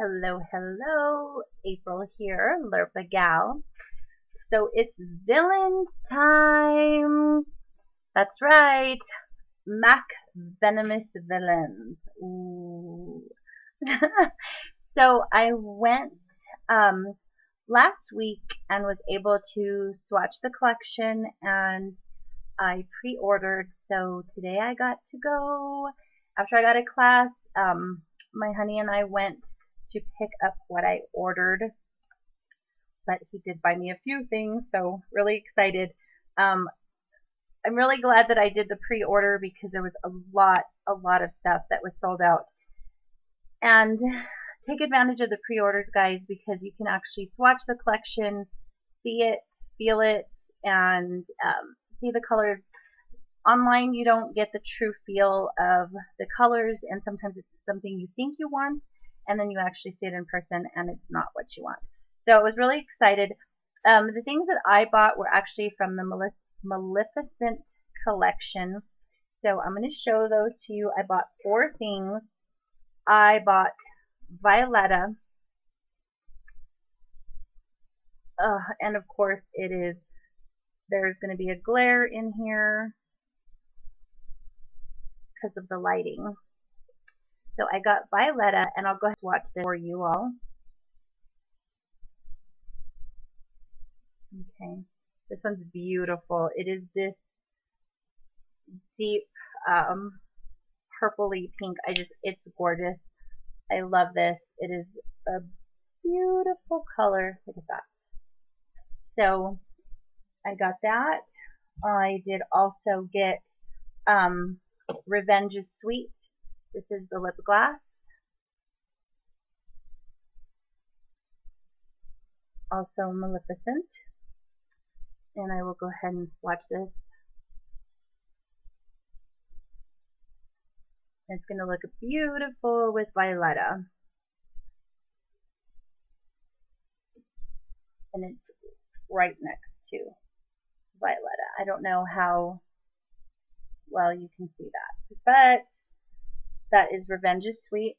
Hello, hello. April here, lirpagall. So it's villains time. That's right. Mac Venomous Villains. Ooh. so I went um, last week and was able to swatch the collection and I pre-ordered. So today I got to go. After I got a class, um, my honey and I went to pick up what I ordered. But he did buy me a few things, so really excited. Um, I'm really glad that I did the pre-order because there was a lot, a lot of stuff that was sold out. And take advantage of the pre-orders, guys, because you can actually swatch the collection, see it, feel it, and um, see the colors. Online, you don't get the true feel of the colors, and sometimes it's something you think you want, and then you actually see it in person and it's not what you want. So I was really excited. Um, the things that I bought were actually from the Maleficent collection. So I'm going to show those to you. I bought four things. I bought Violetta. Uh, and of course it is, there's going to be a glare in here because of the lighting. So I got Violetta, and I'll go ahead and watch this for you all. Okay, this one's beautiful. It is this deep um, purpley pink. I just, it's gorgeous. I love this. It is a beautiful color. Look at that. So I got that. I did also get um, Revenge is Sweet. This is the lip gloss. Also Maleficent. And I will go ahead and swatch this. It's going to look beautiful with Violetta. And it's right next to Violetta. I don't know how well you can see that. But that is Revenge is Sweet.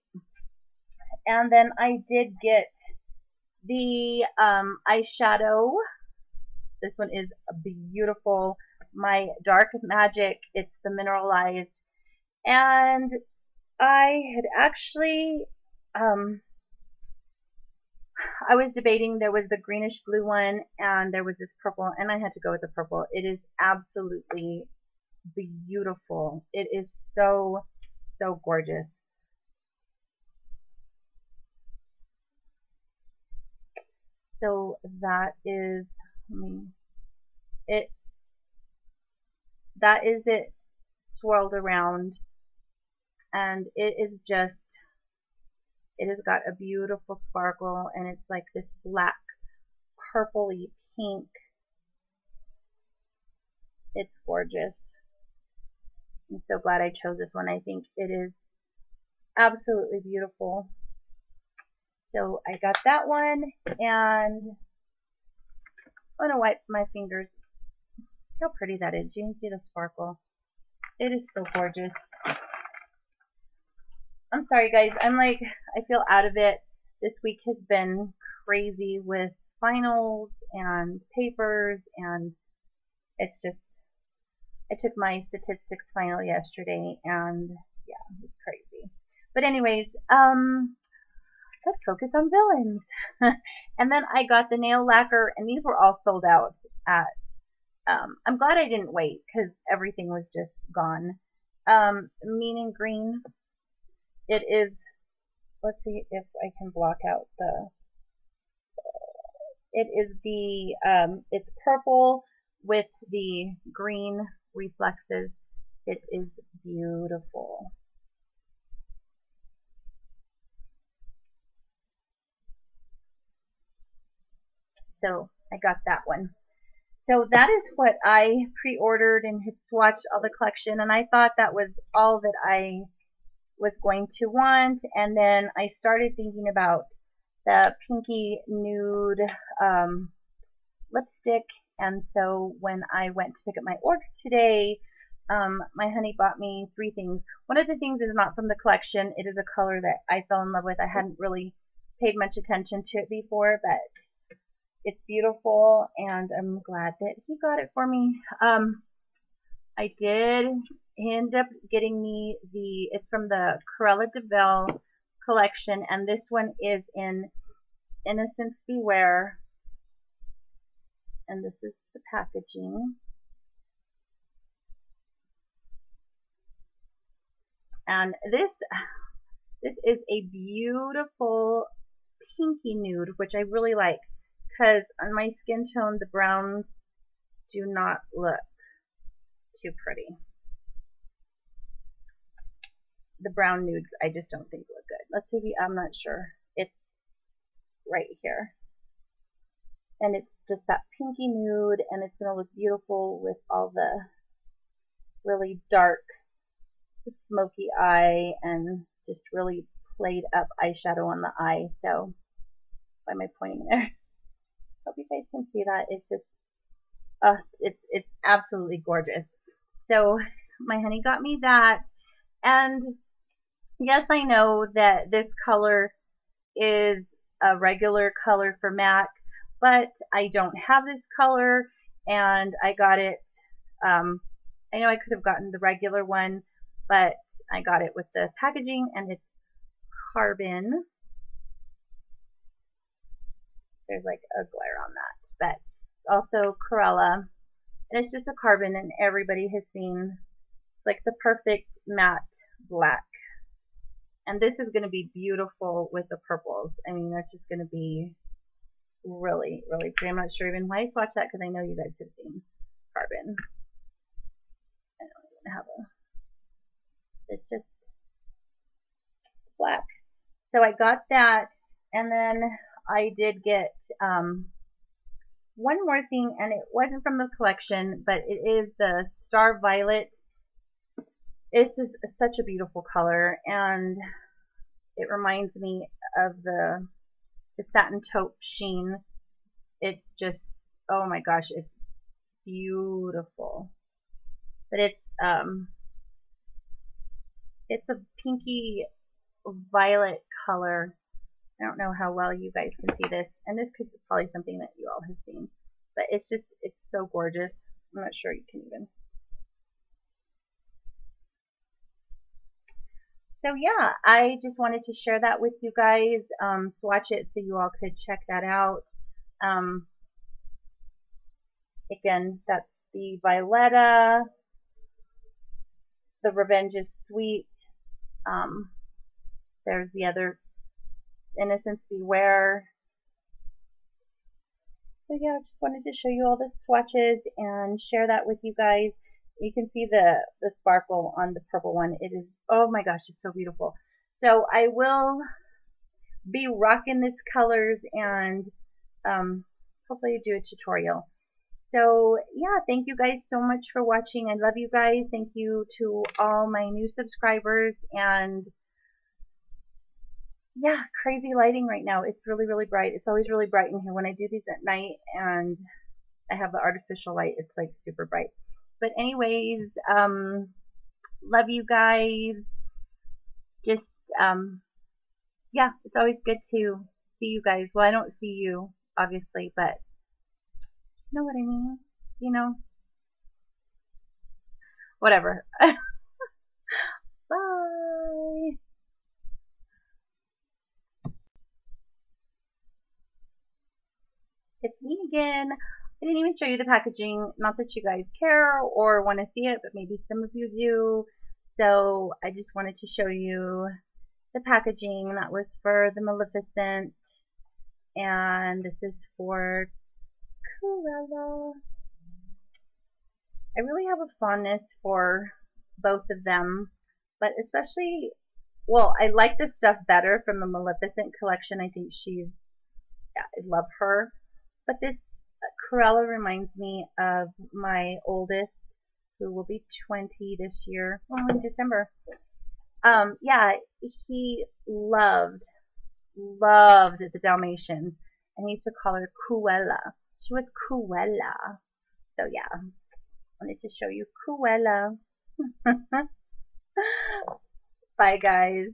And then I did get the um, eyeshadow. This one is beautiful. My Dark Magic. It's the mineralized. And I had actually, um, I was debating. There was the greenish blue one, and there was this purple, and I had to go with the purple. It is absolutely beautiful. It is so so gorgeous. So that is, me, it, that is it swirled around and it is just, it has got a beautiful sparkle and it's like this black purpley pink. It's gorgeous. I'm so glad I chose this one. I think it is absolutely beautiful. So I got that one and I'm going to wipe my fingers. How pretty that is. You can see the sparkle. It is so gorgeous. I'm sorry guys. I'm like, I feel out of it. This week has been crazy with finals and papers and it's just I took my statistics final yesterday, and yeah, it's crazy. But anyways, um, let's focus on villains. and then I got the nail lacquer, and these were all sold out at. Um, I'm glad I didn't wait because everything was just gone. Um, mean and green. It is. Let's see if I can block out the. It is the. Um, it's purple with the green reflexes. It is beautiful. So I got that one. So that is what I pre-ordered and had swatched all the collection and I thought that was all that I was going to want and then I started thinking about the pinky nude um, lipstick and so when I went to pick up my order today, um, my honey bought me three things. One of the things is not from the collection. It is a color that I fell in love with. I hadn't really paid much attention to it before, but it's beautiful and I'm glad that he got it for me. Um, I did end up getting me the, it's from the Cruella De Vil collection and this one is in Innocence Beware and this is the packaging. And this this is a beautiful pinky nude, which I really like because on my skin tone, the browns do not look too pretty. The brown nudes I just don't think look good. Let's see if I'm not sure. It's right here. And it's just that pinky nude and it's going to look beautiful with all the really dark smoky eye and just really played up eyeshadow on the eye. So am I pointing there? Hope you guys can see that. It's just, uh, it's, it's absolutely gorgeous. So my honey got me that. And yes, I know that this color is a regular color for MAC, but I don't have this color and I got it, um, I know I could have gotten the regular one, but I got it with the packaging and it's carbon. There's like a glare on that, but also Cruella. And it's just a carbon and everybody has seen like the perfect matte black. And this is going to be beautiful with the purples. I mean, that's just going to be really, really pretty. I'm not sure even why I swatched that because I know you guys have seen carbon. I don't even have a it's just black. So I got that, and then I did get um, one more thing, and it wasn't from the collection, but it is the Star Violet. This is such a beautiful color, and it reminds me of the, the satin taupe sheen. It's just, oh my gosh, it's beautiful. But it's um, it's a pinky violet color. I don't know how well you guys can see this, and this is probably something that you all have seen, but it's just, it's so gorgeous. I'm not sure you can even. So yeah, I just wanted to share that with you guys, um, swatch it so you all could check that out. Um, again, that's the Violetta. The Revenge is Sweet um, there's the other Innocence Beware. So yeah, I just wanted to show you all the swatches and share that with you guys. You can see the, the sparkle on the purple one. It is, oh my gosh, it's so beautiful. So I will be rocking this colors and um, hopefully do a tutorial. So yeah, thank you guys so much for watching. I love you guys. Thank you to all my new subscribers and yeah, crazy lighting right now. It's really, really bright. It's always really bright in here. When I do these at night and I have the artificial light, it's like super bright. But anyways, um, love you guys. Just, um, yeah, it's always good to see you guys. Well, I don't see you, obviously, but know what I mean? You know? Whatever. Bye. It's me again. I didn't even show you the packaging. Not that you guys care or want to see it, but maybe some of you do. So I just wanted to show you the packaging. That was for the Maleficent. And this is for Cruella. I really have a fondness for both of them, but especially, well, I like this stuff better from the Maleficent collection. I think she's, yeah, I love her. But this Cruella reminds me of my oldest, who will be 20 this year, well, in December. Um, yeah, he loved, loved the Dalmatians, and he used to call her Cruella. She was Cruella. So yeah, wanted to show you Cruella. Bye guys.